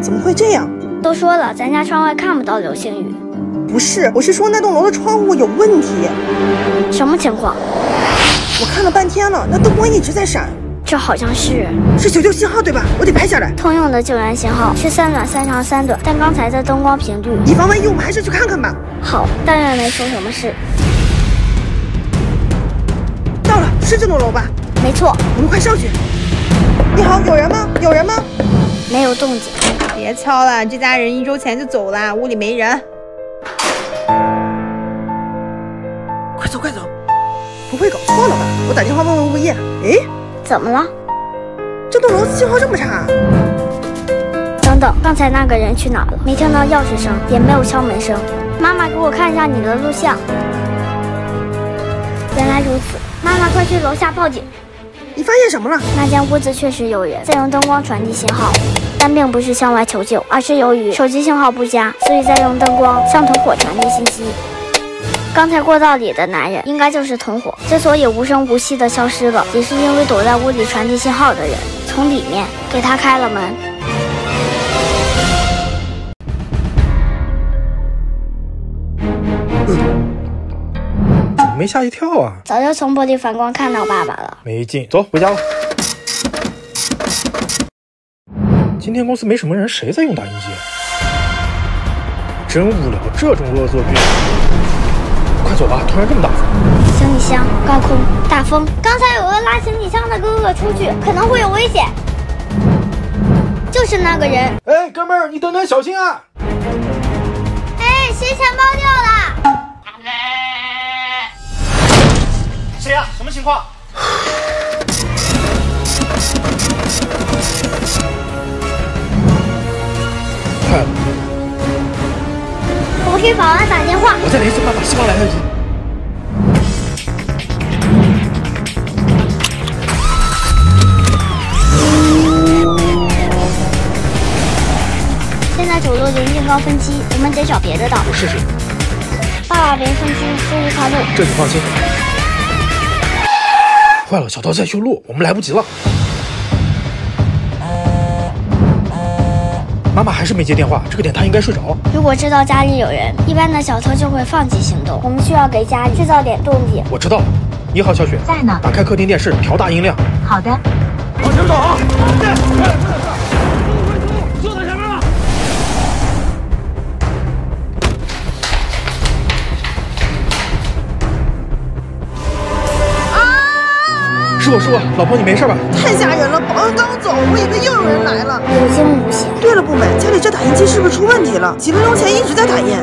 怎么会这样？都说了，咱家窗外看不到流星雨。不是，我是说那栋楼的窗户有问题。什么情况？我看了半天了，那灯光一直在闪。这好像是是求救信号对吧？我得拍下来。通用的救援信号是三短三长三短，但刚才的灯光频率……以防万一，我们还是去看看吧。好，但愿没出什么事。到了，是这栋楼吧？没错，我们快上去。你好，有人吗？有人吗？没有动静。别敲了，这家人一周前就走了，屋里没人。快走快走！不会搞错了吧？我打电话问问物业。哎，怎么了？这栋楼信号这么差？等等，刚才那个人去哪了？没听到钥匙声，也没有敲门声。妈妈，给我看一下你的录像。原来如此，妈妈，快去楼下报警。你发现什么了？那间屋子确实有人在用灯光传递信号，但并不是向外求救，而是由于手机信号不佳，所以在用灯光向同伙传递信息。刚才过道里的男人应该就是同伙，之所以无声无息的消失了，也是因为躲在屋里传递信号的人从里面给他开了门。没吓一跳啊？早就从玻璃反光看到爸爸了。没劲，走回家吧。今天公司没什么人，谁在用打印机？真无聊，这种恶作剧。快走吧，突然这么大风。行李箱、高空、大风，刚才有个拉行李箱的哥哥出去，可能会有危险。就是那个人。哎，哥们儿，你等等，小心啊！哎，谁钱包情况？快了！我给保安打电话。我再联系爸爸，希望来得及。现在走路临近高峰期，我们得找别的道。我试试。爸爸别分心，疏于快路。这你放心。坏了，小涛在修路，我们来不及了。妈妈还是没接电话，这个点她应该睡着了。如果知道家里有人，一般的小偷就会放弃行动。我们需要给家里制造点动静。我知道了。你好，小雪。在呢。打开客厅电视，调大音量。好的。往前走啊！是我是我，老婆你没事吧？太吓人了，保安刚走，我以为又有人来了。有惊无险。对了，步美，家里这打印机是不是出问题了？几分钟前一直在打印。